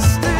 lost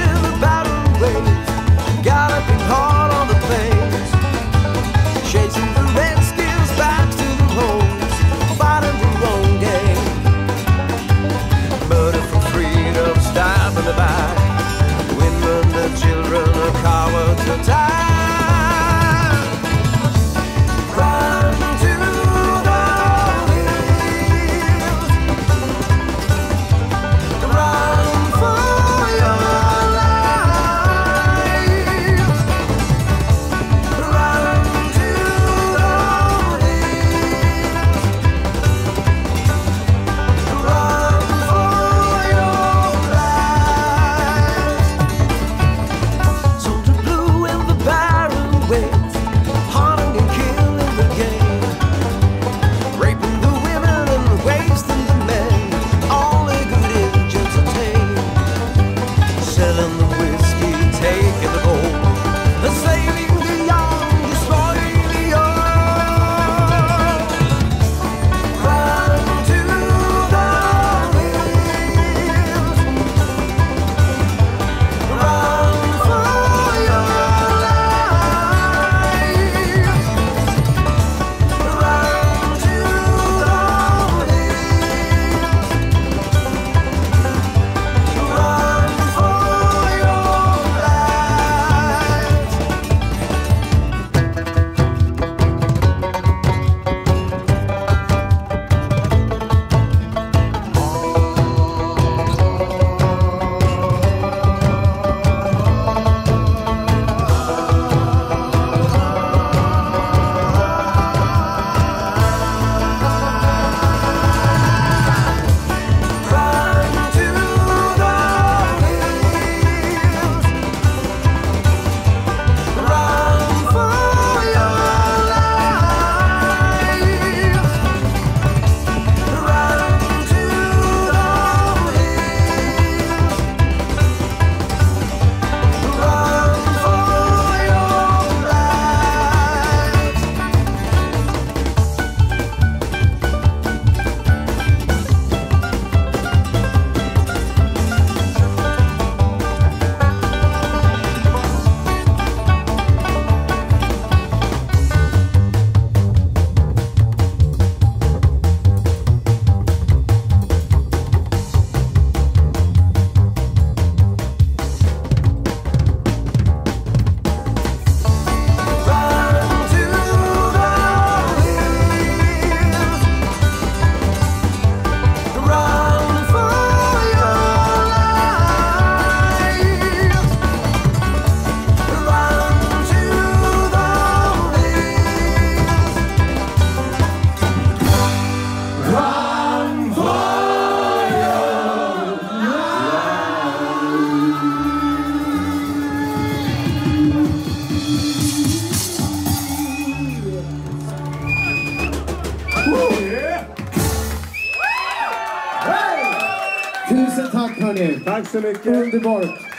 Tack så mycket. Underbart.